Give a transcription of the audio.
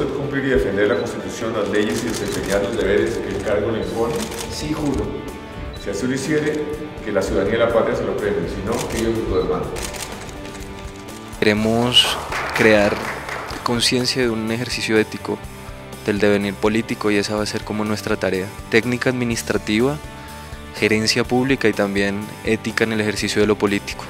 usted cumplir y defender la Constitución, las leyes y desempeñar los deberes que el cargo le impone? Sí, juro. Si así lo hiciere, que la ciudadanía de la patria se lo premie, si no, que ellos lo demandan. Queremos crear conciencia de un ejercicio ético del devenir político y esa va a ser como nuestra tarea. Técnica administrativa, gerencia pública y también ética en el ejercicio de lo político.